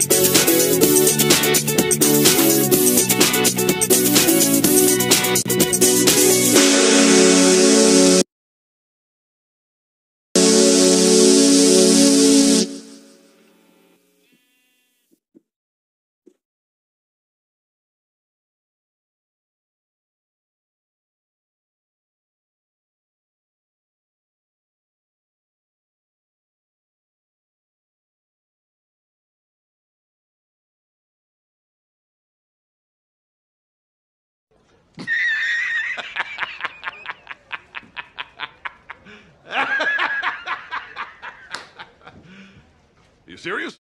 you serious?